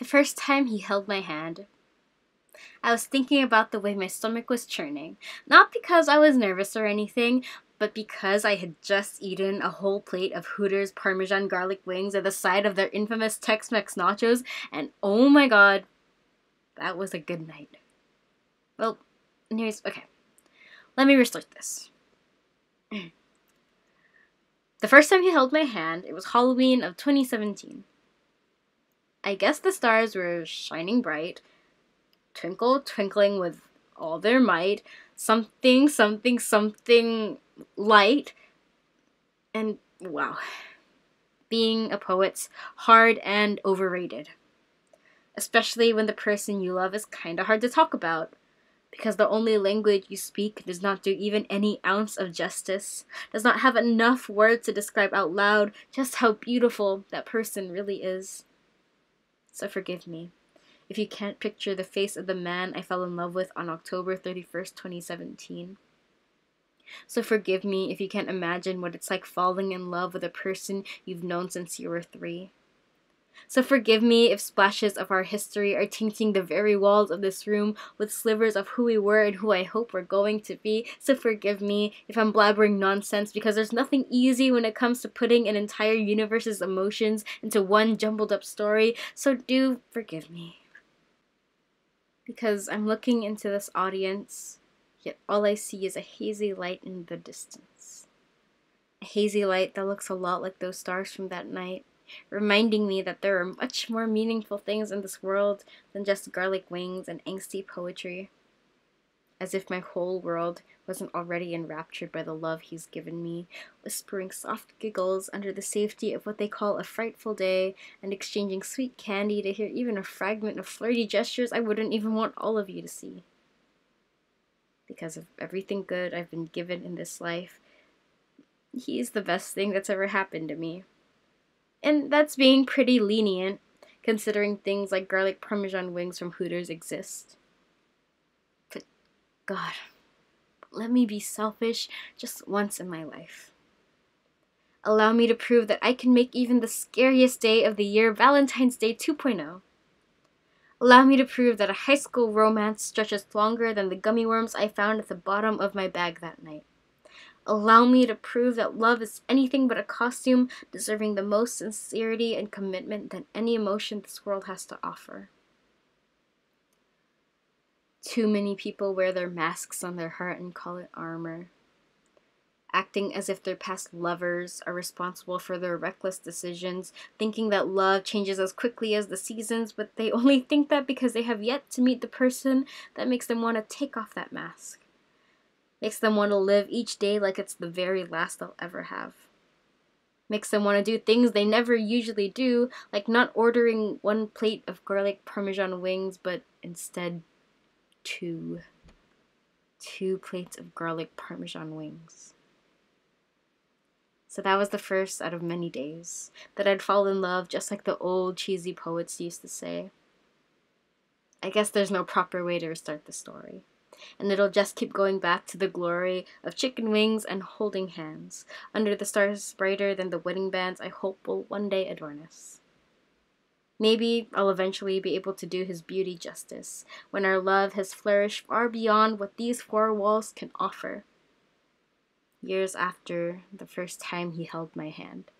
The first time he held my hand, I was thinking about the way my stomach was churning. Not because I was nervous or anything, but because I had just eaten a whole plate of Hooters Parmesan garlic wings at the side of their infamous Tex Mex nachos, and oh my god, that was a good night. Well, here's okay. Let me restart this. the first time he held my hand, it was Halloween of 2017. I guess the stars were shining bright, twinkle, twinkling with all their might, something, something, something light, and wow. Being a poet's hard and overrated. Especially when the person you love is kinda hard to talk about. Because the only language you speak does not do even any ounce of justice, does not have enough words to describe out loud just how beautiful that person really is so forgive me if you can't picture the face of the man I fell in love with on October 31st, 2017. So forgive me if you can't imagine what it's like falling in love with a person you've known since you were three. So forgive me if splashes of our history are tinting the very walls of this room with slivers of who we were and who I hope we're going to be. So forgive me if I'm blabbering nonsense because there's nothing easy when it comes to putting an entire universe's emotions into one jumbled up story. So do forgive me. Because I'm looking into this audience, yet all I see is a hazy light in the distance. A hazy light that looks a lot like those stars from that night reminding me that there are much more meaningful things in this world than just garlic wings and angsty poetry. As if my whole world wasn't already enraptured by the love he's given me, whispering soft giggles under the safety of what they call a frightful day, and exchanging sweet candy to hear even a fragment of flirty gestures I wouldn't even want all of you to see. Because of everything good I've been given in this life, he's the best thing that's ever happened to me. And that's being pretty lenient, considering things like garlic parmesan wings from Hooters exist. But God, let me be selfish just once in my life. Allow me to prove that I can make even the scariest day of the year Valentine's Day 2.0. Allow me to prove that a high school romance stretches longer than the gummy worms I found at the bottom of my bag that night. Allow me to prove that love is anything but a costume deserving the most sincerity and commitment than any emotion this world has to offer. Too many people wear their masks on their heart and call it armor, acting as if their past lovers are responsible for their reckless decisions, thinking that love changes as quickly as the seasons, but they only think that because they have yet to meet the person that makes them want to take off that mask makes them want to live each day like it's the very last they'll ever have. Makes them want to do things they never usually do, like not ordering one plate of garlic parmesan wings, but instead two. Two plates of garlic parmesan wings. So that was the first out of many days that I'd fall in love just like the old cheesy poets used to say. I guess there's no proper way to start the story and it'll just keep going back to the glory of chicken wings and holding hands under the stars brighter than the wedding bands I hope will one day adorn us. Maybe I'll eventually be able to do his beauty justice when our love has flourished far beyond what these four walls can offer. Years after the first time he held my hand.